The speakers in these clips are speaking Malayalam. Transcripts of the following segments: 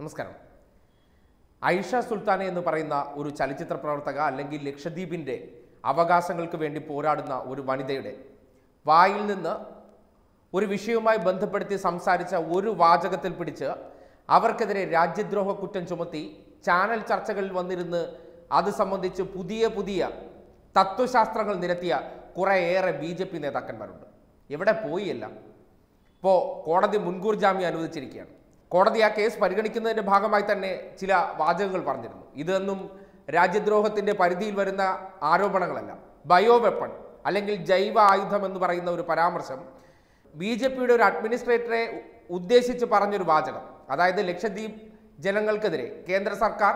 നമസ്കാരം. ഐഷ സുൽത്താന എന്ന് പറയുന്ന ഒരു ചലച്ചിത്ര പ്രവർത്തക അല്ലെങ്കിൽ ലക്ഷദ്വീപിന്റെ അവകാശങ്ങൾക്ക് വേണ്ടി പോരാടുന്ന ഒരു വനിതയുടെ വായിൽ നിന്ന് ഒരു വിഷയവുമായി ബന്ധപ്പെടുത്തി സംസാരിച്ച ഒരു വാചകത്തിൽ പിടിച്ച് അവർക്കെതിരെ രാജ്യദ്രോഹ കുറ്റം ചുമത്തി ചാനൽ ചർച്ചകളിൽ വന്നിരുന്ന് അത് സംബന്ധിച്ച് പുതിയ പുതിയ തത്വശാസ്ത്രങ്ങൾ നിരത്തിയ കുറേയേറെ ബി ജെ പി നേതാക്കന്മാരുണ്ട്. എവിടെ പോയിയല്ല ഇപ്പോൾ കോടതി മുൻകൂർ ജാമ്യം അനുവദിച്ചിരിക്കുകയാണ്. കോടതി ആ കേസ് പരിഗണിക്കുന്നതിന്റെ ഭാഗമായി തന്നെ ചില വാചകങ്ങൾ പറഞ്ഞിരുന്നു. ഇതൊന്നും രാജ്യദ്രോഹത്തിന്റെ പരിധിയിൽ വരുന്ന ആരോപണങ്ങളല്ല. ബയോ വെപ്പൺ അല്ലെങ്കിൽ ജൈവ ആയുധം എന്ന് പറയുന്ന ഒരു പരാമർശം ബി ജെ പിയുടെ ഒരു അഡ്മിനിസ്ട്രേറ്ററെ ഉദ്ദേശിച്ച് പറഞ്ഞൊരു വാചകം. അതായത് ലക്ഷദ്വീപ് ജനങ്ങൾക്കെതിരെ കേന്ദ്ര സർക്കാർ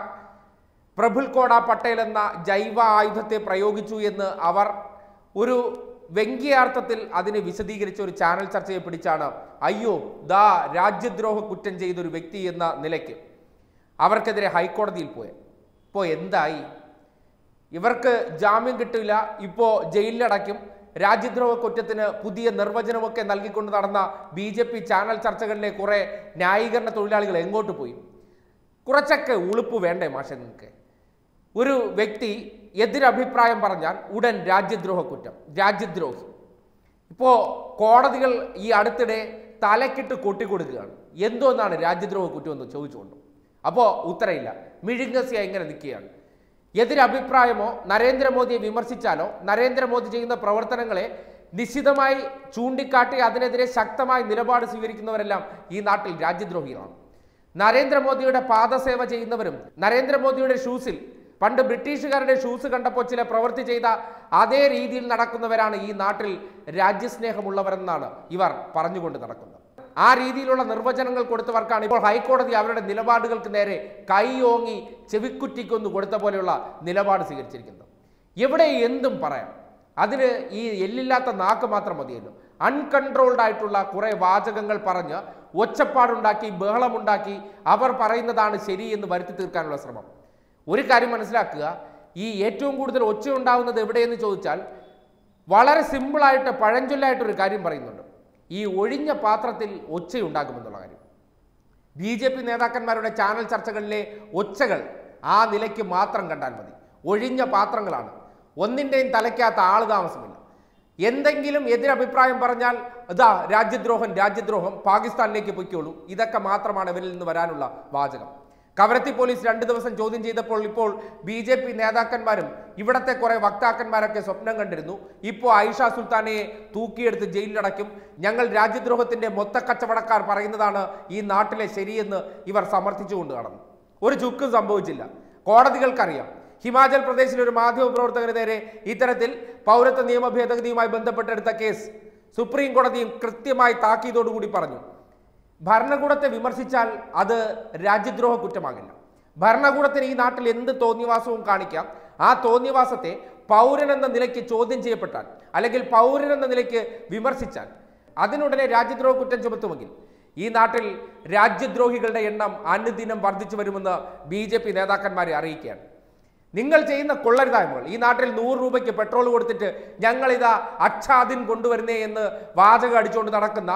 പ്രഫുൽ കോട പട്ടേൽ എന്ന ജൈവ ആയുധത്തെ പ്രയോഗിച്ചു എന്ന് അവർ ഒരു വ്യംഗ്യാർത്ഥത്തിൽ അതിനെ വിശദീകരിച്ച ഒരു ചാനൽ ചർച്ചയെ പിടിച്ചാണ് അയ്യോ ദാ രാജ്യദ്രോഹ കുറ്റം ചെയ്തൊരു വ്യക്തി എന്ന നിലയ്ക്ക്. അവർക്കെതിരെ ഹൈക്കോടതിയിൽ പോയ. ഇപ്പോൾ എന്തായി? ഇവർക്ക് ജാമ്യം കിട്ടില്ല ഇപ്പോൾ ജയിലിലടയ്ക്കും. രാജ്യദ്രോഹ കുറ്റത്തിന് പുതിയ നിർവചനമൊക്കെ നൽകിക്കൊണ്ട് നടന്ന ബി ജെ പി ചാനൽ ചർച്ചകളിലെ കുറേ ന്യായീകരണ തൊഴിലാളികൾ എങ്ങോട്ട് പോയി? കുറച്ചൊക്കെ ഉളുപ്പ് വേണ്ടേ മാഷെ നിങ്ങൾക്ക്? ഒരു വ്യക്തി എതിരഭിപ്രായം പറഞ്ഞാൽ ഉടൻ രാജ്യദ്രോഹ കുറ്റം രാജ്യദ്രോഹി. ഇപ്പോൾ കോടതികൾ ഈ അടുത്തിടെ തലക്കിട്ട് കൊട്ടിക്കൊടുക്കുകയാണ്. എന്തോന്നാണ് രാജ്യദ്രോഹ കുറ്റം എന്ന് ചോദിച്ചുകൊണ്ട്. അപ്പോൾ ഉത്തരയില്ല മിഴുങ്ങസിയ ഇങ്ങനെ നിൽക്കുകയാണ്. എതിരഭിപ്രായമോ നരേന്ദ്രമോദിയെ വിമർശിച്ചാലോ നരേന്ദ്രമോദി ചെയ്യുന്ന പ്രവർത്തനങ്ങളെ നിശിതമായി ചൂണ്ടിക്കാട്ടി അതിനെതിരെ ശക്തമായി നിലപാട് സ്വീകരിക്കുന്നവരെല്ലാം ഈ നാട്ടിൽ രാജ്യദ്രോഹികളാണ്. നരേന്ദ്രമോദിയുടെ പാദസേവ ചെയ്യുന്നവരും നരേന്ദ്രമോദിയുടെ ഷൂസിൽ പണ്ട് ബ്രിട്ടീഷുകാരുടെ ഷൂസ് കണ്ടപ്പോൾ ചില പ്രവൃത്തി ചെയ്ത അതേ രീതിയിൽ നടക്കുന്നവരാണ് ഈ നാട്ടിൽ രാജ്യസ്നേഹമുള്ളവരെന്നാണ് ഇവർ പറഞ്ഞുകൊണ്ട് നടക്കുന്നത്. ആ രീതിയിലുള്ള നിർവചനങ്ങൾ കൊടുത്തവർക്കാണ് ഇപ്പോൾ ഹൈക്കോടതി അവരുടെ നിലപാടുകൾക്ക് നേരെ കൈയോങ്ങി ചെവിക്കുറ്റിക്കൊന്നു കൊടുത്ത പോലെയുള്ള നിലപാട് സ്വീകരിച്ചിരിക്കുന്നത്. എവിടെ എന്തും പറയാം. അതിന് ഈ എല്ലില്ലാത്ത നാക്ക് മാത്രം മതിയല്ലോ. അൺകൺട്രോൾഡ് ആയിട്ടുള്ള കുറെ വാചകങ്ങൾ പറഞ്ഞ് ഒച്ചപ്പാടുണ്ടാക്കി ബഹളമുണ്ടാക്കി അവർ പറയുന്നതാണ് ശരി എന്ന് വരുത്തി തീർക്കാനുള്ള ശ്രമം. ഒരു കാര്യം മനസ്സിലാക്കുക. ഈ ഏറ്റവും കൂടുതൽ ഒച്ച ഉണ്ടാവുന്നത് എവിടെയെന്ന് ചോദിച്ചാൽ വളരെ സിമ്പിളായിട്ട് പഴഞ്ചൊല്ലായിട്ടൊരു കാര്യം പറയുന്നുണ്ട്. ഈ ഒഴിഞ്ഞ പാത്രത്തിൽ ഒച്ചയുണ്ടാകുമെന്നുള്ള കാര്യം. ബി ജെ പി നേതാക്കന്മാരുടെ ചാനൽ ചർച്ചകളിലെ ഒച്ചകൾ ആ നിലയ്ക്ക് മാത്രം കണ്ടാൽ മതി. ഒഴിഞ്ഞ പാത്രങ്ങളാണ്. ഒന്നിന്റെയും തലയ്ക്കകത്ത് ആൾ താമസമില്ല. എന്തെങ്കിലും എതിരഭിപ്രായം പറഞ്ഞാൽ ഇതാ രാജ്യദ്രോഹം രാജ്യദ്രോഹം പാകിസ്ഥാനിലേക്ക് പൊയ്ക്കോളൂ. ഇതൊക്കെ മാത്രമാണ് ഇവരിൽ നിന്ന് വരാനുള്ള വാചകം. കവരത്തി പോലീസ് രണ്ട് ദിവസം ചോദ്യം ചെയ്തപ്പോൾ ഇപ്പോൾ ബി ജെ പി നേതാക്കന്മാരും ഇവിടത്തെ കുറെ വക്താക്കന്മാരൊക്കെ സ്വപ്നം കണ്ടിരുന്നു. ഇപ്പോൾ ഐഷ സുൽത്താനയെ തൂക്കിയെടുത്ത് ജയിലിലടയ്ക്കും. ഞങ്ങൾ രാജ്യദ്രോഹത്തിന്റെ മൊത്ത കച്ചവടക്കാർ പറയുന്നതാണ് ഈ നാട്ടിലെ ശരിയെന്ന് ഇവർ സമർത്ഥിച്ചുകൊണ്ട് നടന്നു. ഒരു ചുക്കും സംഭവിച്ചില്ല. കോടതികൾക്കറിയാം. ഹിമാചൽ പ്രദേശിലെ ഒരു മാധ്യമ പ്രവർത്തകന് നേരെ ഇത്തരത്തിൽ പൗരത്വ നിയമ ഭേദഗതിയുമായി ബന്ധപ്പെട്ടെടുത്ത കേസ് സുപ്രീം കോടതിയും കൃത്യമായി താക്കീതോടുകൂടി പറഞ്ഞു. ഭരണകൂടത്തെ വിമർശിച്ചാൽ അത് രാജ്യദ്രോഹ കുറ്റമാകില്ല. ഭരണകൂടത്തിന് ഈ നാട്ടിൽ എന്ത് തോന്നിവാസവും കാണിക്കാം. ആ തോന്നിവാസത്തെ പൗരൻ എന്ന നിലയ്ക്ക് ചോദ്യം ചെയ്യപ്പെട്ടാൽ അല്ലെങ്കിൽ പൗരൻ എന്ന നിലയ്ക്ക് വിമർശിച്ചാൽ അതിനുടനെ രാജ്യദ്രോഹ കുറ്റം ചുമത്തുമെങ്കിൽ ഈ നാട്ടിൽ രാജ്യദ്രോഹികളുടെ എണ്ണം അനുദിനം വർദ്ധിച്ചു വരുമെന്ന് ബി നേതാക്കന്മാരെ അറിയിക്കുകയാണ്. നിങ്ങൾ ചെയ്യുന്ന കൊള്ളരുതായ്മകൾ. ഈ നാട്ടിൽ നൂറ് രൂപയ്ക്ക് പെട്രോൾ കൊടുത്തിട്ട് ഞങ്ങളിതാ അച്ഛാദിൻ കൊണ്ടുവരുന്നേ എന്ന് വാചകം അടിച്ചുകൊണ്ട് നടക്കുന്ന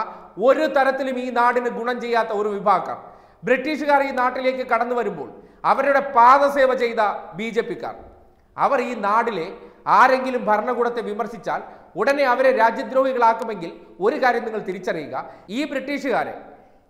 ഒരു തരത്തിലും ഈ നാടിന് ഗുണം ചെയ്യാത്ത ഒരു വിഭാഗം ബ്രിട്ടീഷുകാർ ഈ നാട്ടിലേക്ക് കടന്നു വരുമ്പോൾ അവരുടെ പാദസേവ ചെയ്ത ബി ജെ പിക്കാർ. അവർ ഈ നാടിലെ ആരെങ്കിലും ഭരണകൂടത്തെ വിമർശിച്ചാൽ ഉടനെ അവരെ രാജ്യദ്രോഹികളാക്കുമെങ്കിൽ ഒരു കാര്യം നിങ്ങൾ തിരിച്ചറിയുക. ഈ ബ്രിട്ടീഷുകാരെ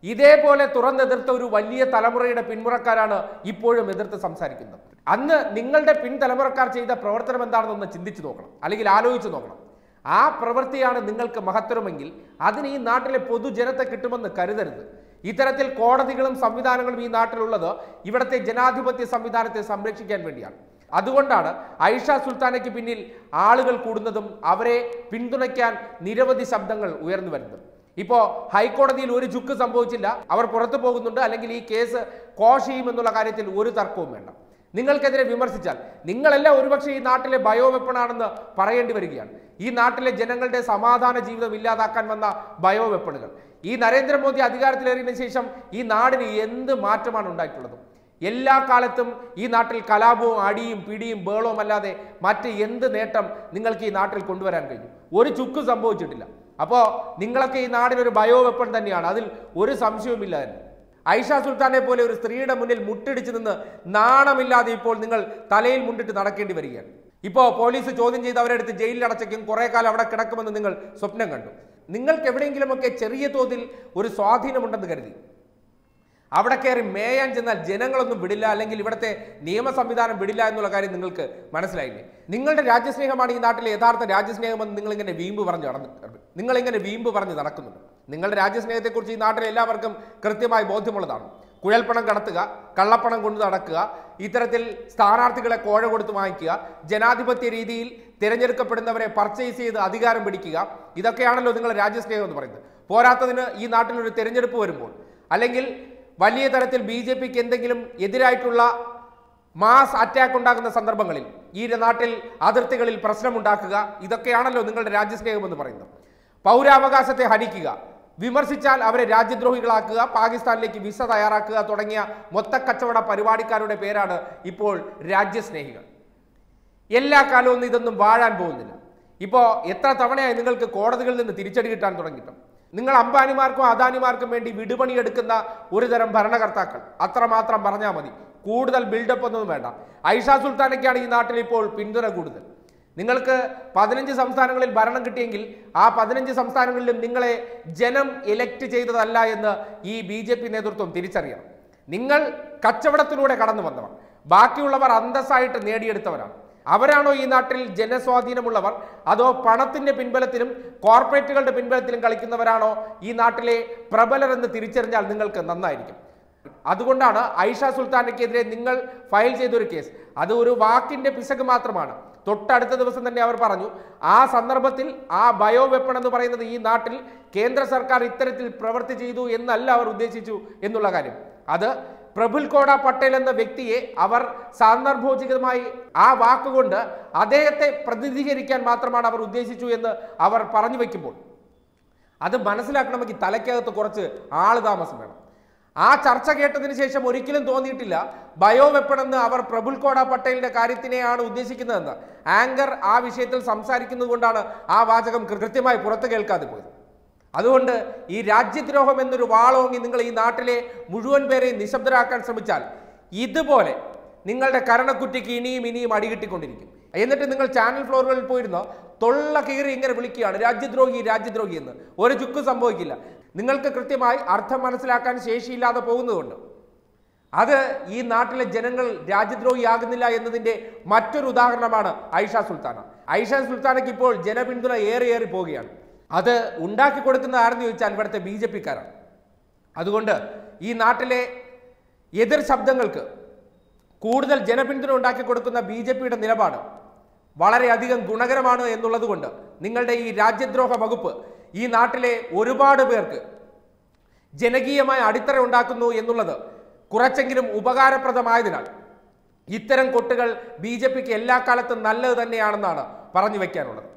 ഇതേപോലെ തുറന്നെതിർത്ത ഒരു വലിയ തലമുറയുടെ പിന്മുറക്കാരാണ് ഇപ്പോഴും എതിർത്ത് സംസാരിക്കുന്നത്. അന്ന് നിങ്ങളുടെ പിൻതലമുറക്കാർ ചെയ്ത പ്രവർത്തനം എന്താണെന്നൊന്ന് ചിന്തിച്ചു നോക്കണം. അല്ലെങ്കിൽ ആലോചിച്ചു നോക്കണം. ആ പ്രവൃത്തിയാണ് നിങ്ങൾക്ക് മഹത്തരമെങ്കിൽ അതിന് ഈ നാട്ടിലെ പൊതുജനത്തെ കിട്ടുമെന്ന് കരുതരുത്. ഇത്തരത്തിൽ കോടതികളും സംവിധാനങ്ങളും ഈ നാട്ടിലുള്ളത് ഇവിടുത്തെ ജനാധിപത്യ സംവിധാനത്തെ സംരക്ഷിക്കാൻ വേണ്ടിയാണ്. അതുകൊണ്ടാണ് ഐഷ സുൽത്താനയ്ക്ക് പിന്നിൽ ആളുകൾ കൂടുന്നതും അവരെ പിന്തുണയ്ക്കാൻ നിരവധി ശബ്ദങ്ങൾ ഉയർന്നു വരുന്നതും. ഇപ്പോൾ ഹൈക്കോടതിയിൽ ഒരു ചുക്ക് സംഭവിച്ചില്ല. അവർ പുറത്തു പോകുന്നുണ്ട്. അല്ലെങ്കിൽ ഈ കേസ് കോഷ് ചെയ്യുമെന്നുള്ള കാര്യത്തിൽ ഒരു തർക്കവും വേണ്ട. നിങ്ങൾക്കെതിരെ വിമർശിച്ചാൽ നിങ്ങളെല്ലാം ഒരുപക്ഷെ ഈ നാട്ടിലെ ബയോ വെപ്പണാണെന്ന് പറയേണ്ടി വരികയാണ്. ഈ നാട്ടിലെ ജനങ്ങളുടെ സമാധാന ജീവിതം ഇല്ലാതാക്കാൻ വന്ന ബയോ വെപ്പണുകൾ ഈ നരേന്ദ്രമോദി അധികാരത്തിലേറിയതിനു ശേഷം ഈ നാടിന് എന്ത് മാറ്റമാണ് ഉണ്ടായിട്ടുള്ളത്? എല്ലാ കാലത്തും ഈ നാട്ടിൽ കലാപവും അടിയും പിടിയും ബേളവും അല്ലാതെ മറ്റ് എന്ത് നേട്ടം നിങ്ങൾക്ക് ഈ നാട്ടിൽ കൊണ്ടുവരാൻ കഴിഞ്ഞു? ഒരു ചുക്കും സംഭവിച്ചിട്ടില്ല. അപ്പോൾ നിങ്ങളൊക്കെ ഈ നാടിനൊരു ബയോ വെപ്പൺ തന്നെയാണ്. അതിൽ ഒരു സംശയവുമില്ല തന്നെ. ഐഷ സുൽത്താനെ പോലെ ഒരു സ്ത്രീയുടെ മുന്നിൽ മുട്ടിടിച്ച് നിന്ന് നാണമില്ലാതെ ഇപ്പോൾ നിങ്ങൾ തലയിൽ മുണ്ടിട്ട് നടക്കേണ്ടി വരികയാണ്. ഇപ്പോൾ പോലീസ് ചോദ്യം ചെയ്ത് അവരെ അടുത്ത് ജയിലിൽ അടച്ചേക്കും. കുറെ കാലം അവിടെ കിടക്കുമെന്ന് നിങ്ങൾ സ്വപ്നം കണ്ടു. നിങ്ങൾക്ക് എവിടെയെങ്കിലുമൊക്കെ ചെറിയ തോതിൽ ഒരു സ്വാധീനമുണ്ടെന്ന് കരുതി. അവിടെ കയറി മേയാൻ ചെന്നാൽ ജനങ്ങളൊന്നും വിടില്ല അല്ലെങ്കിൽ ഇവിടുത്തെ നിയമ സംവിധാനം വിടില്ല എന്നുള്ള കാര്യം നിങ്ങൾക്ക് മനസ്സിലായില്ലേ? നിങ്ങളുടെ രാജ്യസ്നേഹമാണ് ഈ നാട്ടിലെ യഥാർത്ഥ രാജ്യസ്നേഹമെന്ന് നിങ്ങൾ ഇങ്ങനെ വീമ്പ് പറഞ്ഞ് നടന്നു നിങ്ങൾ ഇങ്ങനെ വീമ്പ് പറഞ്ഞ് നടക്കുന്നുണ്ട്. നിങ്ങളുടെ രാജ്യസ്നേഹത്തെക്കുറിച്ച് ഈ നാട്ടിലെ എല്ലാവർക്കും കൃത്യമായി ബോധ്യമുള്ളതാണ്. കുഴൽപ്പണം കടത്തുക കള്ളപ്പണം കൊണ്ട് നടക്കുക ഇത്തരത്തിൽ സ്ഥാനാർത്ഥികളെ കോഴ കൊടുത്ത് വാങ്ങിക്കുക ജനാധിപത്യ രീതിയിൽ തിരഞ്ഞെടുക്കപ്പെടുന്നവരെ പർച്ചേസ് ചെയ്ത് അധികാരം പിടിക്കുക ഇതൊക്കെയാണല്ലോ നിങ്ങളുടെ രാജ്യസ്നേഹം എന്ന് പറയുന്നത്. പോരാത്തതിന് ഈ നാട്ടിലൊരു തിരഞ്ഞെടുപ്പ് വരുമ്പോൾ അല്ലെങ്കിൽ വലിയ തരത്തിൽ ബി ജെ പിക്ക് എന്തെങ്കിലും എതിരായിട്ടുള്ള മാസ് അറ്റാക്ക് ഉണ്ടാകുന്ന സന്ദർഭങ്ങളിൽ ഈ നാട്ടിൽ അതിർത്തികളിൽ പ്രശ്നമുണ്ടാക്കുക ഇതൊക്കെയാണല്ലോ നിങ്ങളുടെ രാജ്യസ്നേഹം എന്ന് പറയുന്നത്. പൗരാവകാശത്തെ ഹനിക്കുക വിമർശിച്ചാൽ അവരെ രാജ്യദ്രോഹികളാക്കുക പാകിസ്ഥാനിലേക്ക് വിസ തയ്യാറാക്കുക തുടങ്ങിയ മൊത്തക്കച്ചവട പരിപാടിക്കാരുടെ പേരാണ് ഇപ്പോൾ രാജ്യസ്നേഹികൾ. എല്ലാ കാലവും ഇതൊന്നും വാഴാൻ പോകുന്നില്ല. ഇപ്പോൾ എത്ര തവണയായി നിങ്ങൾക്ക് കോടതികളിൽ നിന്ന് തിരിച്ചടി കിട്ടാൻ തുടങ്ങിയിട്ടും? നിങ്ങൾ അംബാനിമാർക്കും അദാനിമാർക്കും വേണ്ടി വിടുപണിയെടുക്കുന്ന ഒരു തരം ഭരണകർത്താക്കൾ. അത്രമാത്രം പറഞ്ഞാൽ മതി. കൂടുതൽ ബിൽഡപ്പ് ഒന്നും വേണ്ട. ഐഷ സുൽത്താനയ്ക്കാണ് ഈ നാട്ടിൽ ഇപ്പോൾ പിന്തുണ കൂടുതൽ. നിങ്ങൾക്ക് പതിനഞ്ച് സംസ്ഥാനങ്ങളിൽ ഭരണം കിട്ടിയെങ്കിൽ ആ പതിനഞ്ച് സംസ്ഥാനങ്ങളിലും നിങ്ങളെ ജനം ഇലക്ട് ചെയ്തതല്ല എന്ന് ഈ ബി ജെ പി നേതൃത്വം തിരിച്ചറിയണം. നിങ്ങൾ കച്ചവടത്തിലൂടെ കടന്നു വന്നവർ ബാക്കിയുള്ളവർ അന്തസ്സായിട്ട് നേടിയെടുത്തവരാണ്. അവരാണോ ഈ നാട്ടിൽ ജനസ്വാധീനമുള്ളവർ? അതോ പണത്തിന്റെ പിൻബലത്തിലും കോർപ്പറേറ്റുകളുടെ പിൻബലത്തിലും കളിക്കുന്നവരാണോ ഈ നാട്ടിലെ പ്രബലർ എന്ന് തിരിച്ചറിഞ്ഞാൽ നിങ്ങൾക്ക് നന്നായിരിക്കും. അതുകൊണ്ടാണ് ഐഷ സുൽത്താനയ്ക്കെതിരെ നിങ്ങൾ ഫയൽ ചെയ്തൊരു കേസ്. അത് ഒരു വാക്കിന്റെ പിശക് മാത്രമാണ്. തൊട്ടടുത്ത ദിവസം തന്നെ അവർ പറഞ്ഞു ആ സന്ദർഭത്തിൽ ആ ബയോ വെപ്പൺ എന്ന് പറയുന്നത് ഈ നാട്ടിൽ കേന്ദ്ര സർക്കാർ ഇത്തരത്തിൽ പ്രവൃത്തി ചെയ്തു എന്നല്ല അവർ ഉദ്ദേശിച്ചു എന്നുള്ള കാര്യം. അത് പ്രഫുൽ കോട പട്ടേൽ എന്ന വ്യക്തിയെ അവർ സാന്ദർഭോചിതമായി ആ വാക്കുകൊണ്ട് അദ്ദേഹത്തെ പ്രതിനിധീകരിക്കാൻ മാത്രമാണ് അവർ ഉദ്ദേശിച്ചു എന്ന് അവർ പറഞ്ഞു വയ്ക്കുമ്പോൾ അത് മനസ്സിലാക്കണമെങ്കിൽ തലയ്ക്കകത്ത് കുറച്ച് ആൾ താമസം വേണം. ആ ചർച്ച കേട്ടതിന് ശേഷം ഒരിക്കലും തോന്നിയിട്ടില്ല ബയോ വെപ്പൺ എന്ന് അവർ പ്രഫുൽ കോട പട്ടേലിന്റെ കാര്യത്തിനെയാണ് ഉദ്ദേശിക്കുന്നതെന്ന്. ആങ്കർ ആ വിഷയത്തിൽ സംസാരിക്കുന്നത് കൊണ്ടാണ് ആ വാചകം കൃത്യമായി പുറത്തു കേൾക്കാതെ പോയത്. അതുകൊണ്ട് ഈ രാജ്യദ്രോഹം എന്നൊരു വാളോങ്ങി നിങ്ങൾ ഈ നാട്ടിലെ മുഴുവൻ പേരെയും നിശബ്ദരാക്കാൻ ശ്രമിച്ചാൽ ഇതുപോലെ നിങ്ങളുടെ കരണക്കുറ്റിക്ക് ഇനിയും ഇനിയും അടികിട്ടിക്കൊണ്ടിരിക്കും. എന്നിട്ട് നിങ്ങൾ ചാനൽ ഫ്ലോറുകളിൽ പോയിരുന്നോ തൊള്ള കീറി ഇങ്ങനെ വിളിക്കുകയാണ് രാജ്യദ്രോഹി രാജ്യദ്രോഹി എന്ന്. ഒരു ചുക്ക് സംഭവിക്കില്ല. നിങ്ങൾക്ക് കൃത്യമായി അർത്ഥം മനസ്സിലാക്കാൻ ശേഷിയില്ലാതെ പോകുന്നതുകൊണ്ട്. അത് ഈ നാട്ടിലെ ജനങ്ങൾ രാജ്യദ്രോഹിയാകുന്നില്ല എന്നതിന്റെ മറ്റൊരു ഉദാഹരണമാണ് ഐഷ സുൽത്താന. ഐഷ സുൽത്താനയ്ക്ക് ഇപ്പോൾ ജനപിന്തുണ ഏറെ ഏറി പോവുകയാണ്. അത് ഉണ്ടാക്കി കൊടുക്കുന്ന ആരെന്ന് ചോദിച്ചാൽ ഇവിടുത്തെ ബി ജെ പിക്കാരാണ്. അതുകൊണ്ട് ഈ നാട്ടിലെ എതിർ ശബ്ദങ്ങൾക്ക് കൂടുതൽ ജനപിന്തുണ ഉണ്ടാക്കി കൊടുക്കുന്ന ബി ജെ പിയുടെ നിലപാട് വളരെയധികം ഗുണകരമാണ് എന്നുള്ളത് കൊണ്ട് നിങ്ങളുടെ ഈ രാജ്യദ്രോഹ വകുപ്പ് ഈ നാട്ടിലെ ഒരുപാട് പേർക്ക് ജനകീയമായ അടിത്തറ ഉണ്ടാക്കുന്നു എന്നുള്ളത് കുറച്ചെങ്കിലും ഉപകാരപ്രദമായതിനാൽ ഇത്തരം കൊട്ടുകൾ ബി ജെ പിക്ക് എല്ലാ കാലത്തും നല്ലത് തന്നെയാണെന്നാണ് പറഞ്ഞു വയ്ക്കാനുള്ളത്.